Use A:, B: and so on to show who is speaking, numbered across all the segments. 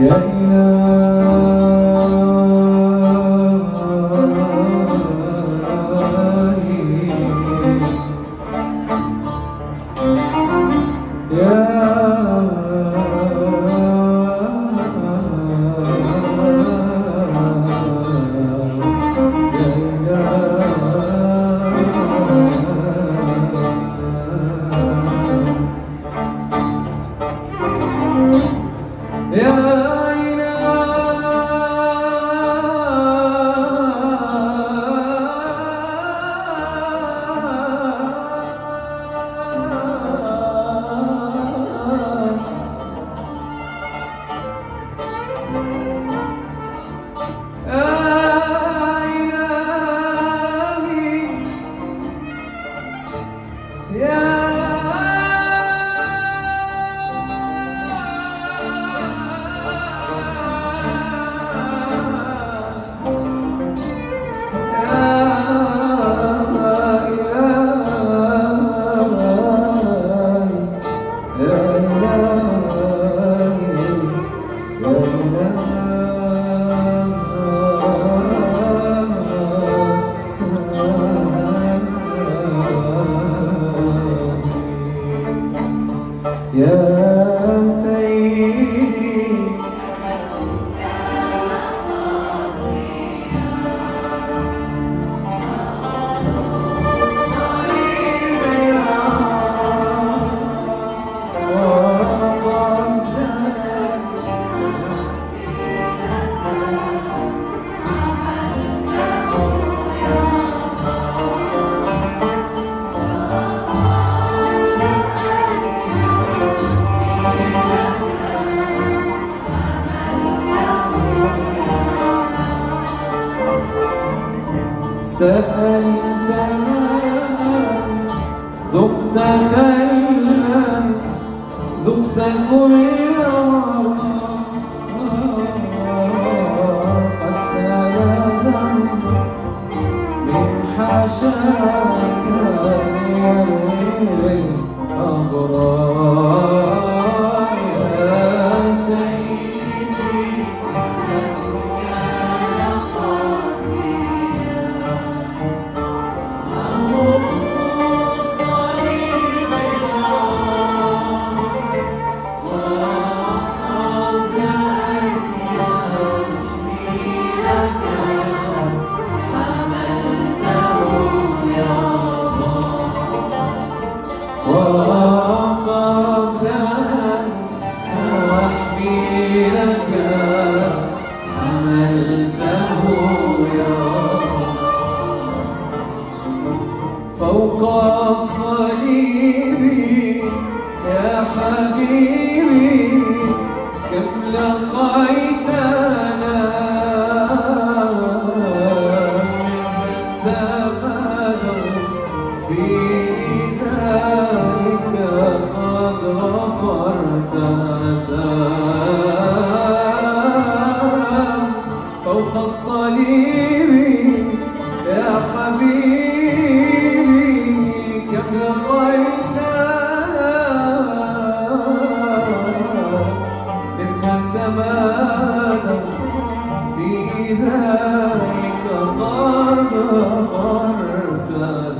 A: يا إله Yeah. سألتنا ذقت خيرا ذقت خيرا قد سلم من حشاك غير الأبرار صليبي يا حبيبي. في ذلك قد غفرت.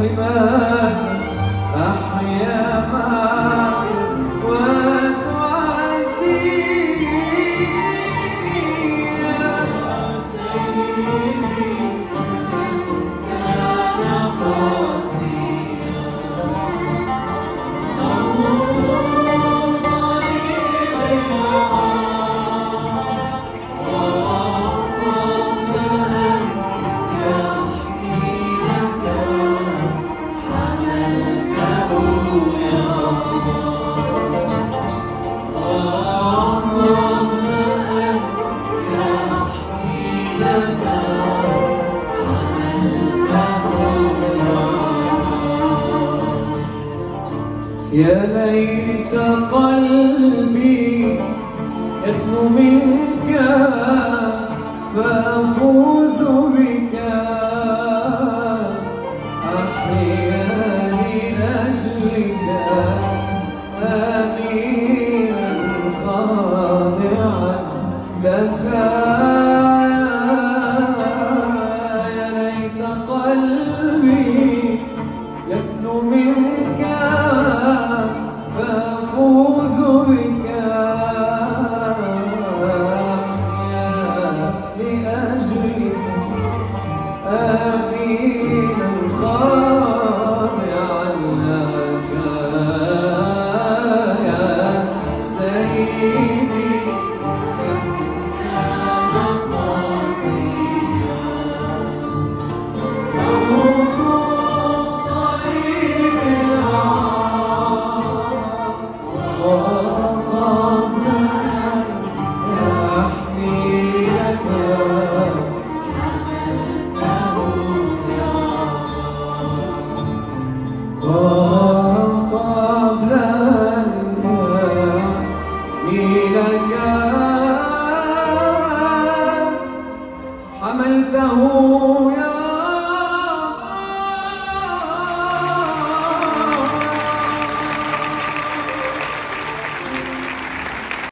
A: بما يا ليت قلبي يطلو منك فأفوز